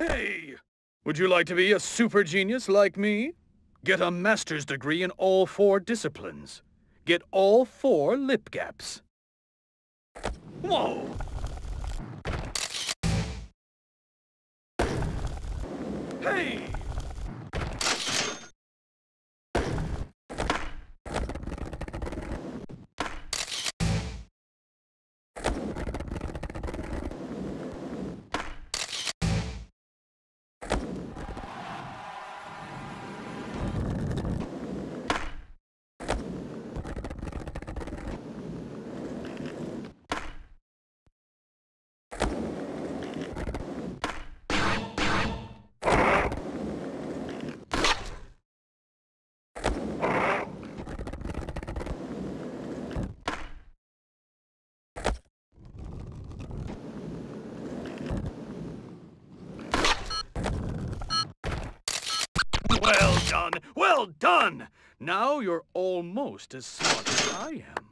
Hey! Would you like to be a super genius like me? Get a master's degree in all four disciplines. Get all four lip gaps. Whoa! Hey! Well done! Well done! Now you're almost as smart as I am.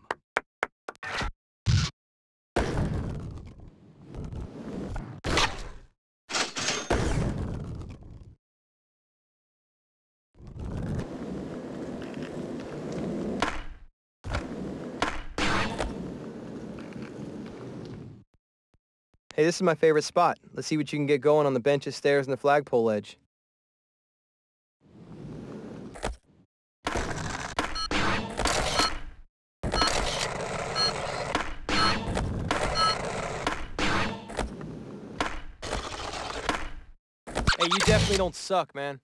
Hey, this is my favorite spot. Let's see what you can get going on the benches, stairs, and the flagpole edge. You definitely don't suck, man.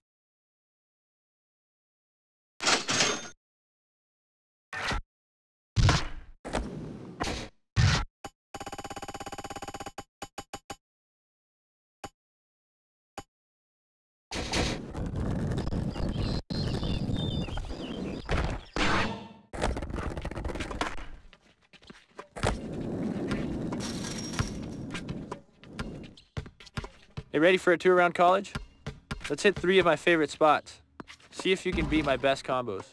Hey, ready for a tour around college? Let's hit three of my favorite spots. See if you can beat my best combos.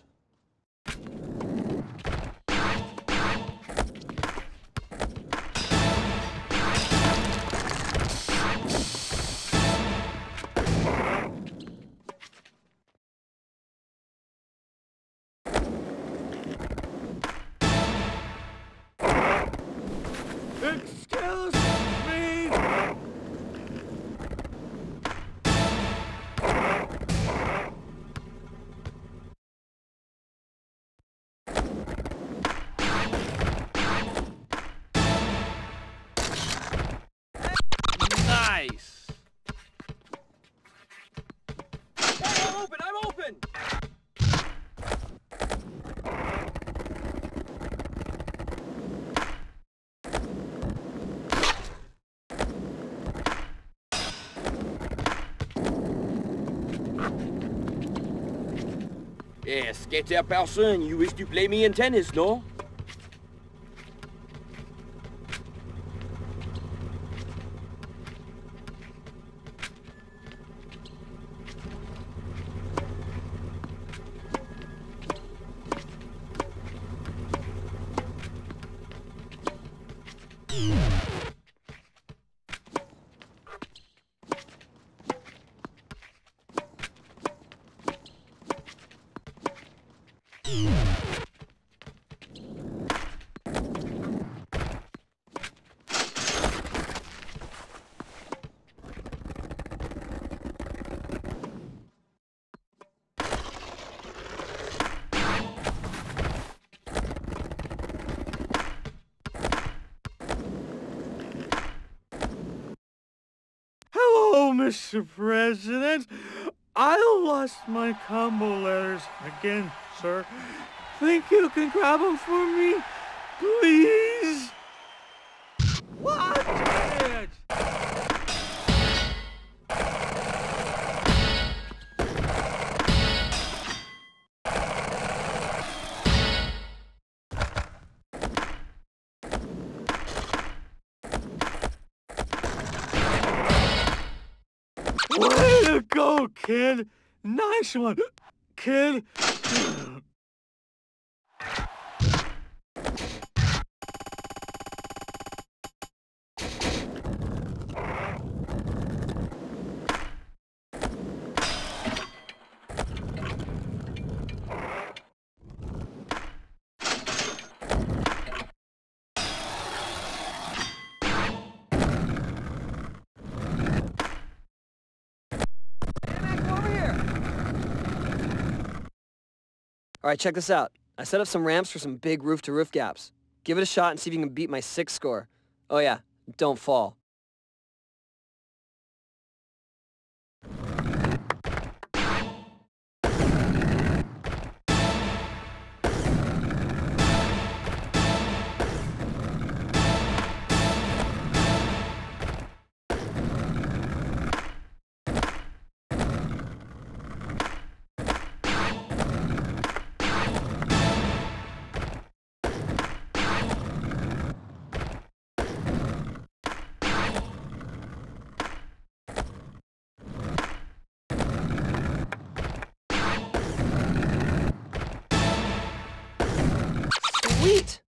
Yes, get skater person, you wish to play me in tennis, no? Mr. President. I lost my combo letters again, sir. Think you can grab them for me? Go, kid! Nice one, kid! All right, check this out. I set up some ramps for some big roof-to-roof gaps. Give it a shot and see if you can beat my six score. Oh yeah, don't fall. Sweet!